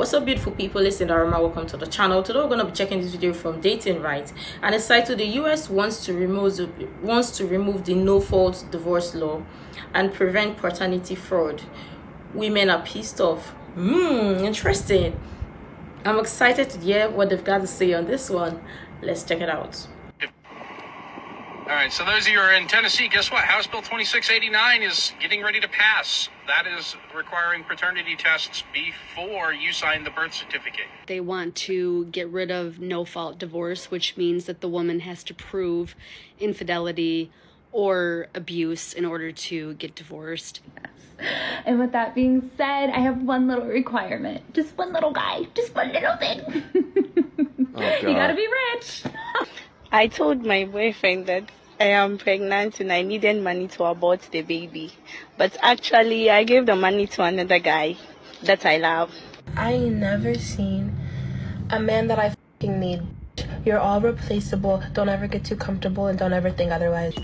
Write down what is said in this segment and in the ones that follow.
What's up beautiful people, Sindaroma, welcome to the channel. Today we're going to be checking this video from Dating Rights and it's titled the US wants to remove the, wants to remove the no-fault divorce law and prevent paternity fraud. Women are pissed off. Hmm, interesting. I'm excited to hear what they've got to say on this one. Let's check it out. All right, so those of you who are in Tennessee, guess what? House Bill 2689 is getting ready to pass. That is requiring paternity tests before you sign the birth certificate. They want to get rid of no fault divorce, which means that the woman has to prove infidelity or abuse in order to get divorced. Yes. And with that being said, I have one little requirement. Just one little guy. Just one little thing. oh, you gotta be rich. I told my boyfriend that I am pregnant and I needed money to abort the baby. But actually, I gave the money to another guy that I love. I ain't never seen a man that I need. You're all replaceable. Don't ever get too comfortable and don't ever think otherwise.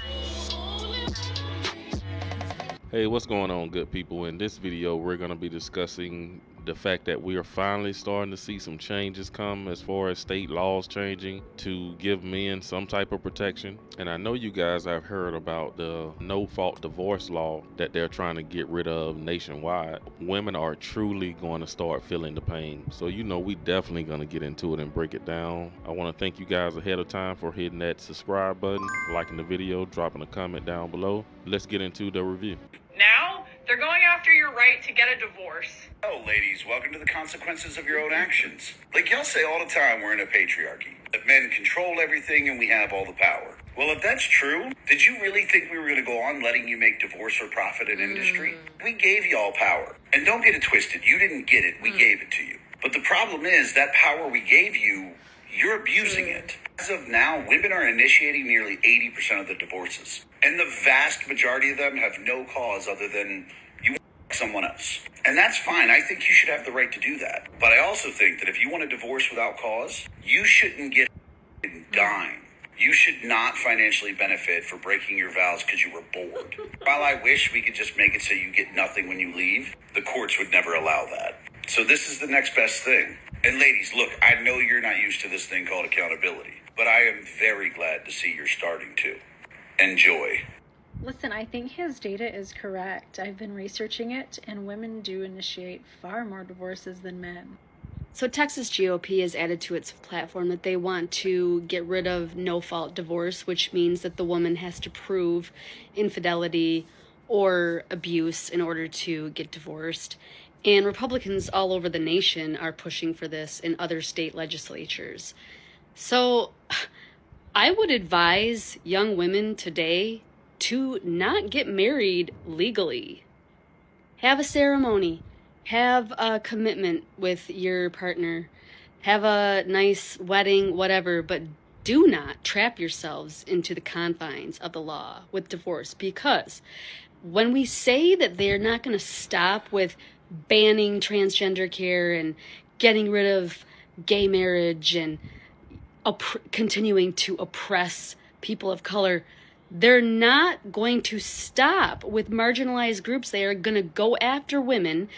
Hey, what's going on, good people? In this video, we're going to be discussing the fact that we are finally starting to see some changes come as far as state laws changing to give men some type of protection. And I know you guys have heard about the no fault divorce law that they're trying to get rid of nationwide. Women are truly going to start feeling the pain. So, you know, we definitely going to get into it and break it down. I want to thank you guys ahead of time for hitting that subscribe button, liking the video, dropping a comment down below. Let's get into the review. Now, they're going after your right to get a divorce. Oh, ladies, welcome to the consequences of your own actions. Like y'all say all the time, we're in a patriarchy. That men control everything and we have all the power. Well, if that's true, did you really think we were going to go on letting you make divorce or profit in industry? Mm. We gave y'all power. And don't get it twisted. You didn't get it. We mm. gave it to you. But the problem is that power we gave you, you're abusing mm. it. As of now, women are initiating nearly 80% of the divorces. And the vast majority of them have no cause other than you someone else. And that's fine. I think you should have the right to do that. But I also think that if you want a divorce without cause, you shouldn't get dime. You should not financially benefit for breaking your vows because you were bored. While I wish we could just make it so you get nothing when you leave, the courts would never allow that. So this is the next best thing. And ladies, look, I know you're not used to this thing called accountability, but I am very glad to see you're starting to. Enjoy. Listen, I think his data is correct. I've been researching it, and women do initiate far more divorces than men. So, Texas GOP has added to its platform that they want to get rid of no fault divorce, which means that the woman has to prove infidelity or abuse in order to get divorced. And Republicans all over the nation are pushing for this in other state legislatures. So, I would advise young women today to not get married legally. Have a ceremony, have a commitment with your partner, have a nice wedding, whatever, but do not trap yourselves into the confines of the law with divorce because when we say that they're not going to stop with banning transgender care and getting rid of gay marriage and continuing to oppress people of color, they're not going to stop with marginalized groups. They are going to go after women,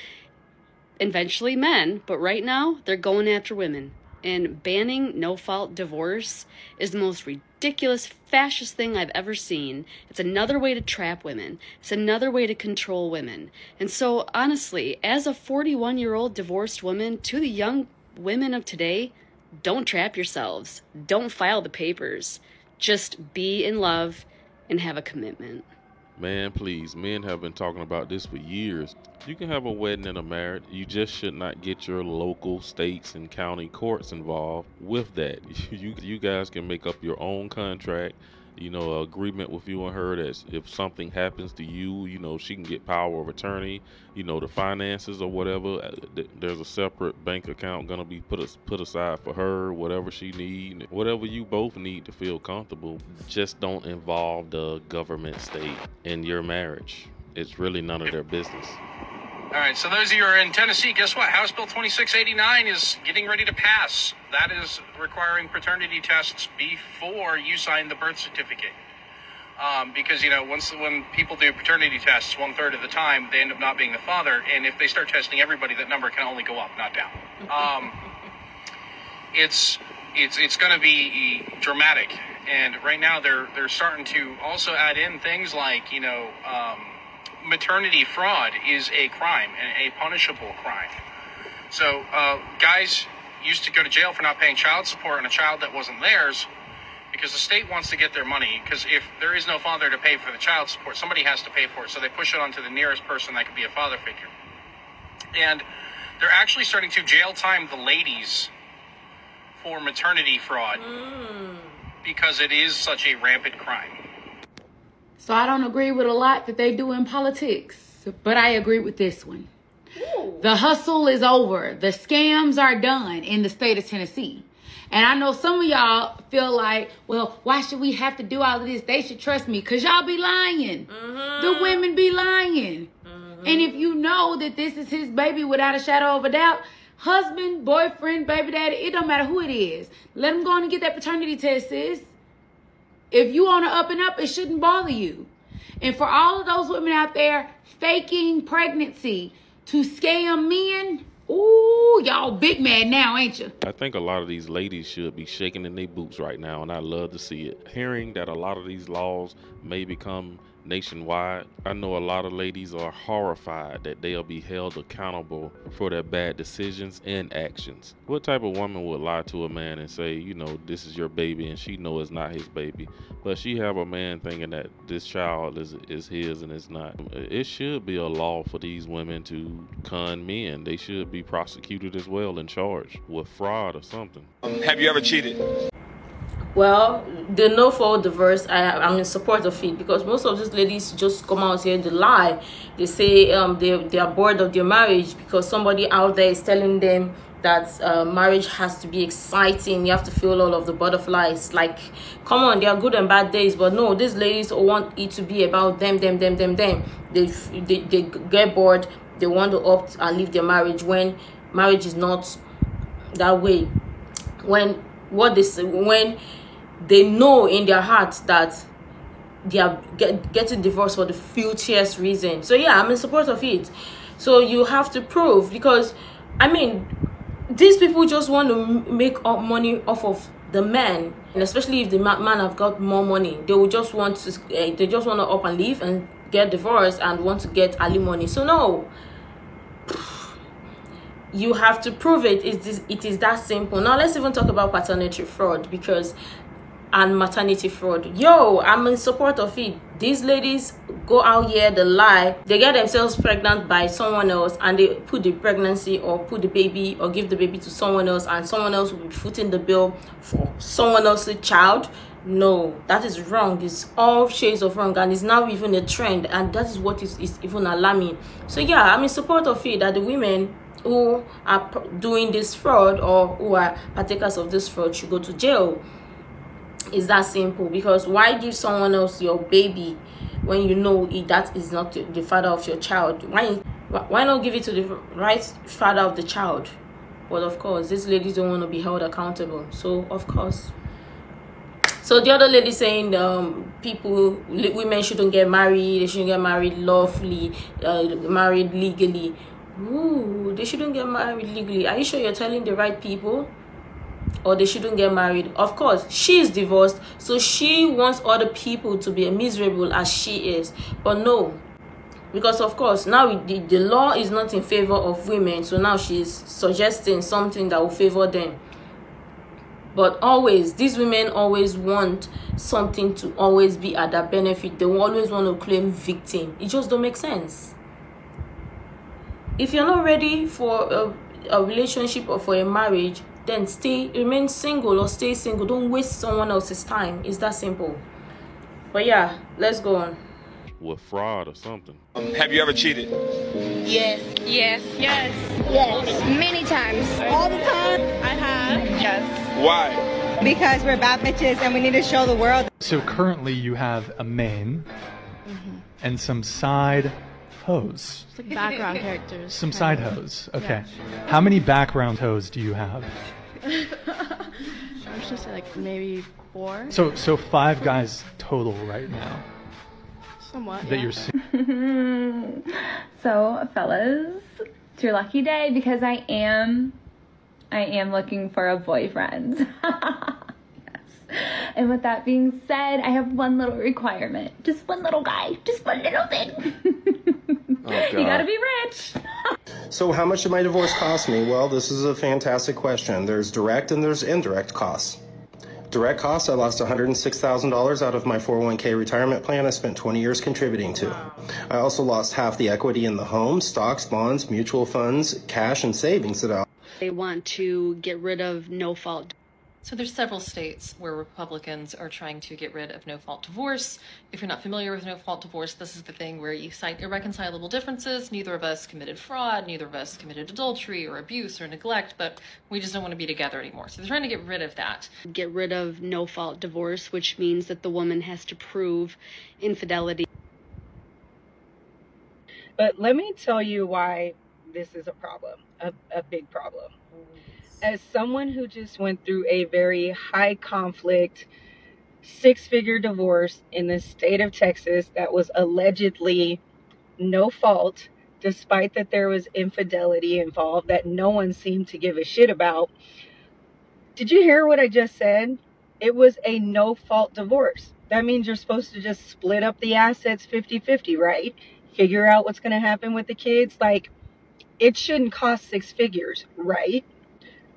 eventually men, but right now they're going after women. And banning no fault divorce is the most ridiculous fascist thing I've ever seen. It's another way to trap women, it's another way to control women. And so, honestly, as a 41 year old divorced woman, to the young women of today, don't trap yourselves. Don't file the papers. Just be in love and have a commitment. Man, please, men have been talking about this for years. You can have a wedding and a marriage. You just should not get your local states and county courts involved with that. You you guys can make up your own contract you know, agreement with you and her that if something happens to you, you know, she can get power of attorney, you know, the finances or whatever. Uh, there's a separate bank account gonna be put put aside for her, whatever she need, whatever you both need to feel comfortable. Just don't involve the government state in your marriage. It's really none of their business. All right, so those of you who are in Tennessee, guess what? House Bill 2689 is getting ready to pass. That is requiring paternity tests before you sign the birth certificate. Um, because you know, once when people do paternity tests, one third of the time they end up not being the father, and if they start testing everybody, that number can only go up, not down. Um, it's it's it's going to be dramatic, and right now they're they're starting to also add in things like you know um, maternity fraud is a crime and a punishable crime. So uh, guys used to go to jail for not paying child support on a child that wasn't theirs because the state wants to get their money because if there is no father to pay for the child support somebody has to pay for it so they push it onto the nearest person that could be a father figure. And they're actually starting to jail time the ladies for maternity fraud because it is such a rampant crime So I don't agree with a lot that they do in politics, but I agree with this one. The hustle is over. The scams are done in the state of Tennessee. And I know some of y'all feel like, well, why should we have to do all of this? They should trust me because y'all be lying. Mm-hmm. The women be lying. Mm-hmm. And if you know that this is his baby without a shadow of a doubt, husband, boyfriend, baby daddy, it don't matter who it is. Let him go on and get that paternity test, sis. If you on the up and up, it shouldn't bother you. And for all of those women out there faking pregnancy to scam men, ooh, y'all big mad now, ain't you? I think a lot of these ladies should be shaking in their boots right now, and I love to see it. Hearing that a lot of these laws may become nationwide, I know a lot of ladies are horrified that they'll be held accountable for their bad decisions and actions. What type of woman would lie to a man and say, you know, this is your baby, and she know it's not his baby, but she have a man thinking that this child is is his and it's not? It should be a law for these women to con men. They should be prosecuted as well and charged with fraud or something. Um, have you ever cheated? Well, the no fault divorce, I, I'm in support of it because most of these ladies just come out here They lie. They say um, they, they are bored of their marriage because somebody out there is telling them that uh, marriage has to be exciting. You have to feel all of the butterflies. Like, come on, there are good and bad days, but no, these ladies want it to be about them, them, them, them, them. They, they, they get bored. They want to opt and leave their marriage when marriage is not that way. When what they say, when they know in their hearts that they are get, getting divorced for the filthiest reason. So yeah, I'm in support of it. So you have to prove because, I mean, these people just want to make up money off of the man, and especially if the man have got more money, they will just want to uh, they just want to up and leave and get divorced and want to get alimony. So no, you have to prove it is this it is that simple. Now let's even talk about paternity fraud because and maternity fraud. Yo i'm in support of it. These ladies go out here they lie they get themselves pregnant by someone else and they put the pregnancy or put the baby or give the baby to someone else and someone else will be footing the bill for someone else's child. No that is wrong. It's all shades of wrong and it's now even a trend and that is what is, is even alarming. So yeah i'm in support of it that the women who are doing this fraud or who are partakers of this fraud should go to jail. It's that simple because why give someone else your baby when you know that is not the the father of your child? Why why not give it to the right father of the child? But of course these ladies don't want to be held accountable. So of course. So the other lady saying um people women shouldn't get married they shouldn't get married lawfully uh, married legally Ooh, they shouldn't get married legally are you sure you're telling the right people or they shouldn't get married. Of course, she is divorced, so she wants other people to be miserable as she is. But no, because of course now the, the law is not in favor of women, so now she's suggesting something that will favor them. But always, these women always want something to always be at their benefit. They always want to claim victim. It just don't make sense. If you're not ready for a, a relationship or for a marriage, then stay remain single or stay single don't waste someone else's time it's that simple but yeah let's go on With fraud or something. Have you ever cheated? Yes. Yes. Yes. Yes. Many times. All the time. I have. Yes. Why? Because we're bad bitches and we need to show the world. So currently you have a main Mm-hmm. and some side hoes. It's like background characters. Some side hoes. Okay. How many background hoes do you have? I was just say like maybe four. So so five guys total right now. Somewhat. that yeah. you're seeing? so, fellas, it's your lucky day because I am I am looking for a boyfriend. yes. And with that being said, I have one little requirement. Just one little guy. Just one little thing. Oh, you gotta be rich. So, how much did my divorce cost me? Well, this is a fantastic question. There's direct and there's indirect costs. Direct costs, I lost $106,000 out of my 401k retirement plan I spent 20 years contributing to. I also lost half the equity in the home, stocks, bonds, mutual funds, cash, and savings that I They want to get rid of no fault So there's several states where Republicans are trying to get rid of no-fault divorce. If you're not familiar with no-fault divorce, this is the thing where you cite irreconcilable differences. Neither of us committed fraud, neither of us committed adultery or abuse or neglect, but we just don't want to be together anymore. So they're trying to get rid of that. get rid of no fault divorce, which means that the woman has to prove infidelity. But let me tell you why this is a problem, a, a big problem. As someone who just went through a very high conflict, six figure divorce in the state of Texas that was allegedly no fault, despite that there was infidelity involved that no one seemed to give a shit about. Did you hear what I just said? It was a no fault divorce. That means you're supposed to just split up the assets 50 50, right? Figure out what's going to happen with the kids. Like, it shouldn't cost six figures, right?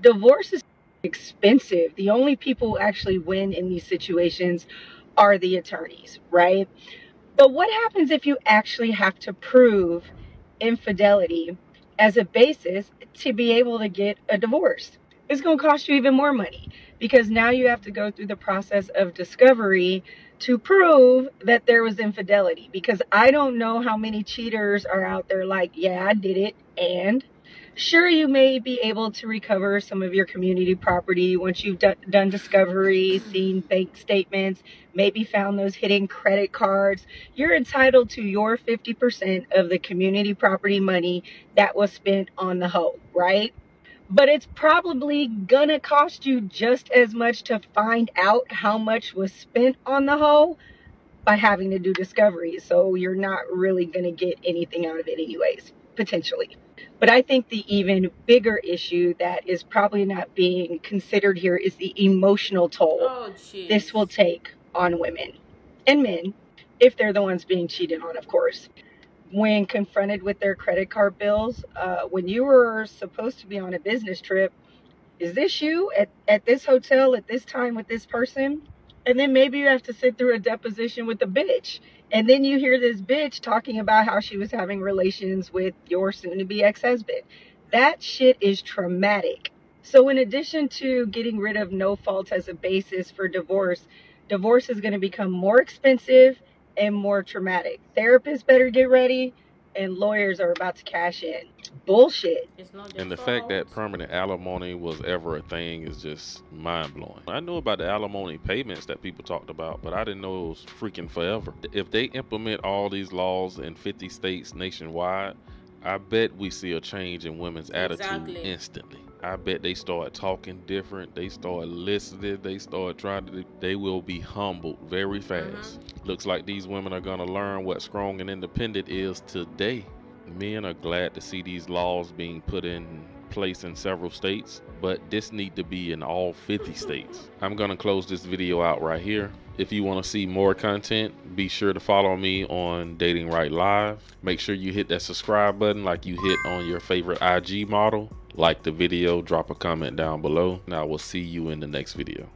Divorce is expensive. The only people who actually win in these situations are the attorneys, right? But what happens if you actually have to prove infidelity as a basis to be able to get a divorce? It's going to cost you even more money because now you have to go through the process of discovery to prove that there was infidelity. Because I don't know how many cheaters are out there like, yeah, I did it, and sure you may be able to recover some of your community property once you've done, discovery seen bank statements maybe found those hidden credit cards. You're entitled to your 50% of the community property money that was spent on the hoe right? But it's probably gonna cost you just as much to find out how much was spent on the hoe by having to do discovery. So you're not really gonna get anything out of it anyways potentially but I think the even bigger issue that is probably not being considered here is the emotional toll Oh, this will take on women and men if they're the ones being cheated on, of course. When confronted with their credit card bills, uh, when you were supposed to be on a business trip, is this you at, at this hotel at this time with this person? And then maybe you have to sit through a deposition with a bitch. And then you hear this bitch talking about how she was having relations with your soon to be ex husband. That shit is traumatic. So, in addition to getting rid of no fault as a basis for divorce, divorce is going to become more expensive and more traumatic. Therapists better get ready, and lawyers are about to cash in. Bullshit. And the fact that permanent alimony was ever a thing is just mind blowing. I knew about the alimony payments that people talked about, but I didn't know it was freaking forever. If they implement all these laws in 50 states nationwide, I bet we see a change in women's attitude Exactly. instantly. I bet they start talking different. They start listening. They start trying to. They will be humbled very fast. Looks like these women are gonna learn what strong and independent is today. Men are glad to see these laws being put in place in several states, but this need to be in all 50 states. I'm gonna close this video out right here. If you want to see more content, be sure to follow me on Dating Right Live. Make sure you hit that subscribe button like you hit on your favorite IG model. Like the video, drop a comment down below, and I will see you in the next video.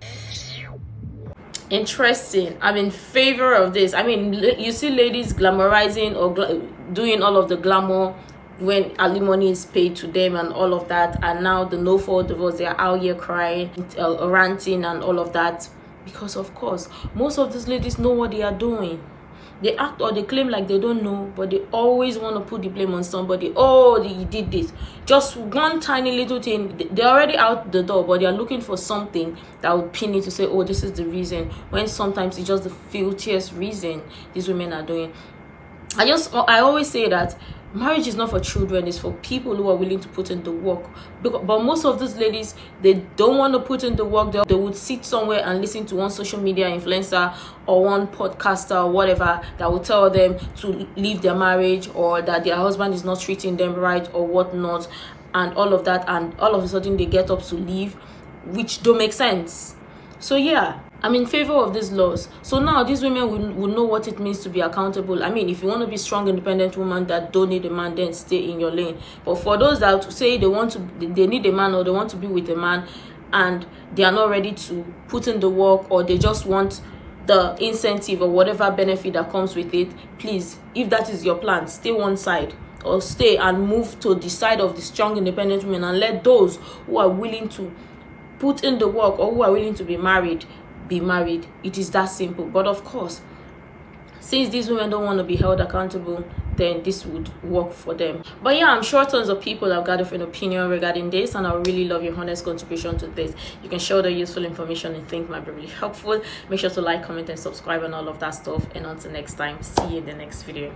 Interesting. I'm in favor of this. I mean you see ladies glamorizing or doing all of the glamour when alimony is paid to them and all of that. And now the no fault divorce they're out here crying uh, ranting and all of that. Because of course most of these ladies know what they are doing they act or they claim like they don't know but they always want to put the blame on somebody. Oh they did this. Just one tiny little thing. They're already out the door but they're looking for something that would pin it to say oh this is the reason. When sometimes it's just the filthiest reason these women are doing i just i always say that marriage is not for children it's for people who are willing to put in the work. But most of these ladies they don't want to put in the work. They would sit somewhere and listen to one social media influencer or one podcaster or whatever that will tell them to leave their marriage or that their husband is not treating them right or whatnot. And all of that and all of a sudden they get up to leave which don't make sense. So yeah I'm in favor of these laws. So now these women will, will know what it means to be accountable. I mean, if you want to be strong, independent woman that don't need a man, then stay in your lane. But for those that say they want to, they need a man or they want to be with a man, and they are not ready to put in the work or they just want the incentive or whatever benefit that comes with it, please, if that is your plan, stay one side or stay and move to the side of the strong, independent women and let those who are willing to put in the work or who are willing to be married be married it is that simple. But of course since these women don't want to be held accountable then this would work for them. But yeah i'm sure tons of people have got different opinion regarding this and i really love your honest contribution to this. You can share the useful information and think might be really helpful. Make sure to like comment and subscribe and all of that stuff. And until next time see you in the next video